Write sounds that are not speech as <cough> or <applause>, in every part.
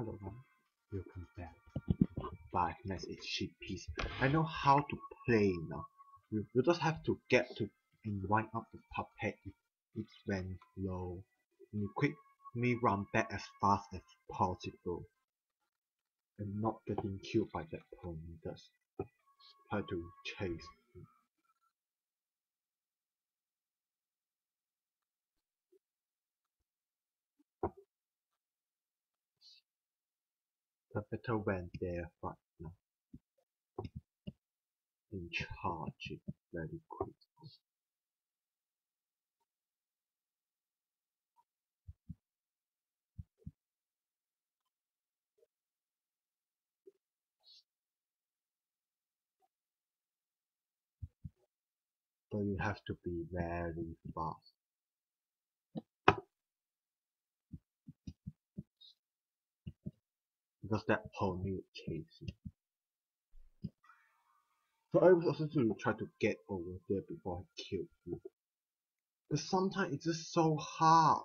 Hello, welcome back. Bye, nice cheap piece. I know how to play now. You, you just have to get to and wind up the puppet if it went low. And you quick me run back as fast as possible. And not getting killed by that pony does. Try to chase The better went there right now. In charge very quickly. But you have to be very fast. Because that chase you. So I was also to try to get over there before I killed you. But sometimes it's just so hard.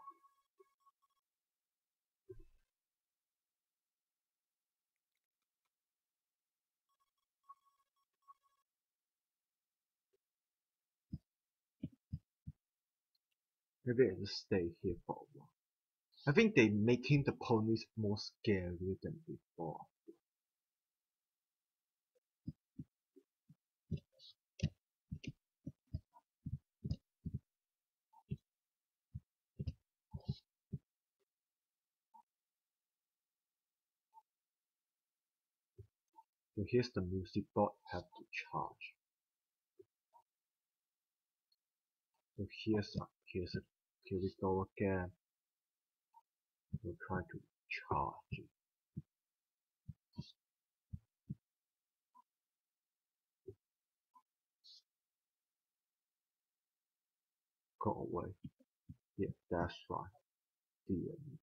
Maybe I just stay here for a while. I think they making the ponies more scary than before. So here's the music board have to charge. So here's a, here's a, here we go again will try to charge. Go away. Yeah, that's right. DM.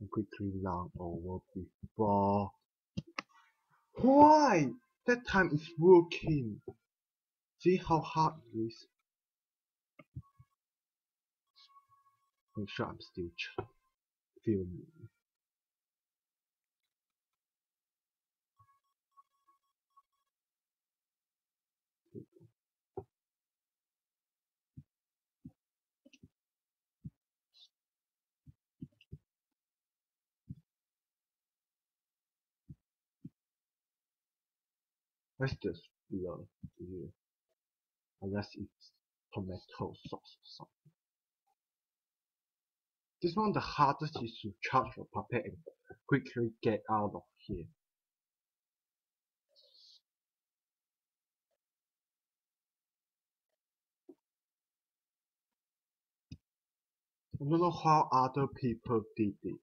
Um, quickly run over before why? That time is working. See how hard it is? I'm sure I'm still filming. Let's just blur here. Unless it's tomato sauce or something. This one the hardest is to charge your puppet and quickly get out of here. I don't know how other people did it.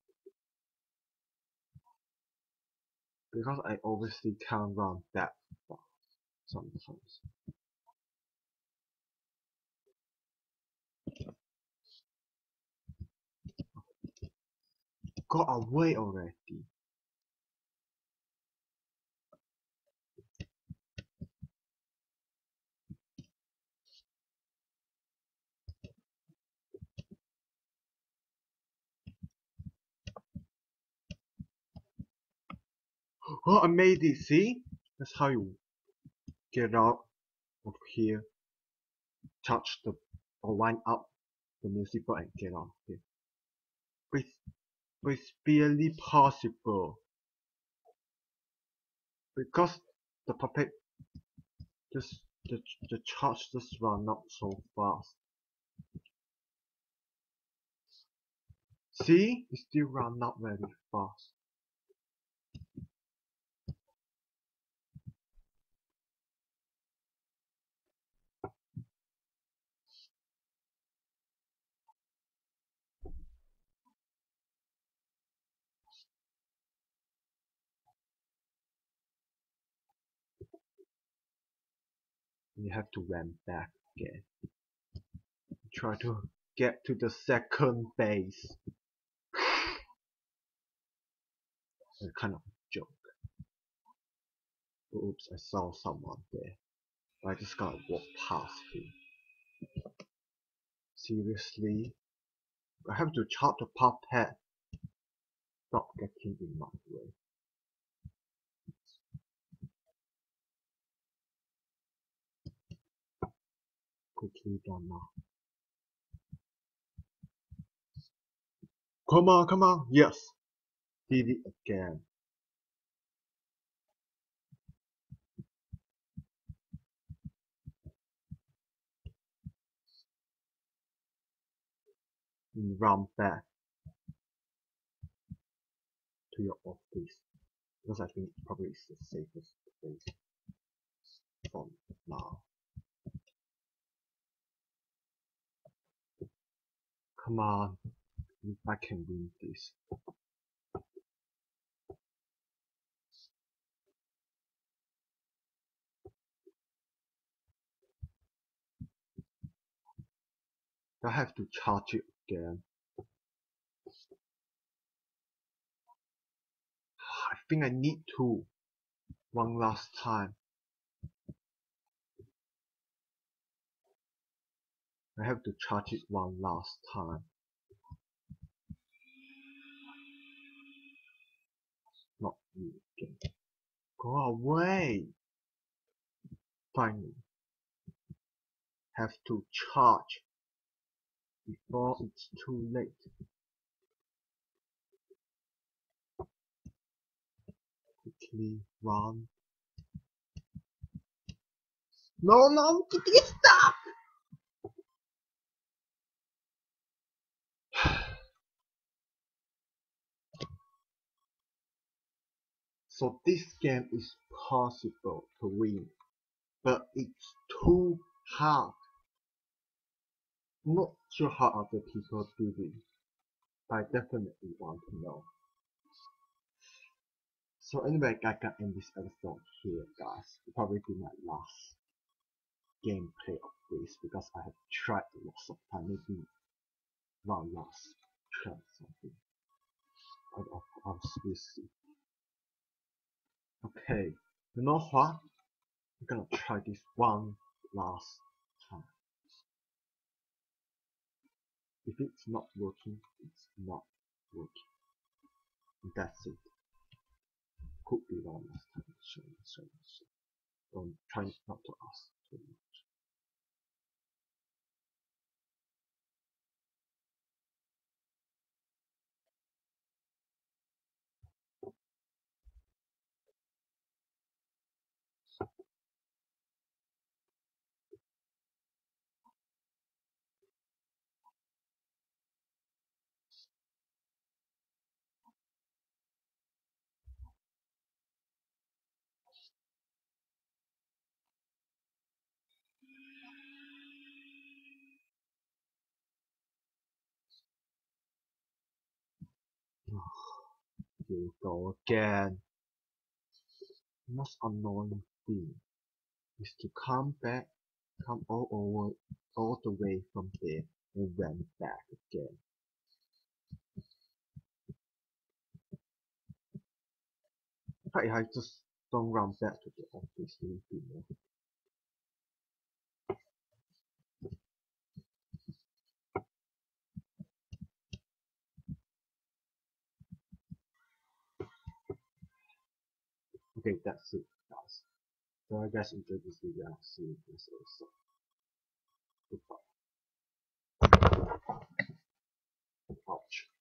Because I obviously can't run that sometimes. Got away already. Oh, I made it, see? That's how you get out of here, touch the or wind up the music board and get out of here. It's, it's barely possible because the puppet just the the charge just run up so fast. See, it still run up very fast. You have to run back again. Try to get to the second base. <sighs> It's kind of a joke. Oops, I saw someone there. I just gotta walk past him. Seriously? I have to chop the puppet. Stop getting in my way. Quickly done now. Come on, come on, yes! Did it again. run back to your office because I think probably it's the safest place for now. Come on, if I can win this. I have to charge it again. I think I need to. One last time. I have to charge it one last time. Not you again. Go away! Finally. Have to charge before it's too late. Quickly run. No, no, stop! <sighs> so this game is possible to win, but it's too hard. Not sure how other people do it, but I definitely want to know. So anyway, I can end this episode here, guys. Probably be my last gameplay of this because I have tried lots of time, one last try something. I'll, I'll, I'll see. Okay, you know what? I'm gonna try this one last time. If it's not working, it's not working. That's it. Could be wrong this time. So, so, so. Don't try not to ask <sighs> we go again. Most annoying thing is to come back, come all over, all the way from there and then back again. In I just don't run back to the office anymore. think that's it guys. So I guess enjoy this video I'll see you in the next episode. Goodbye. Ouch.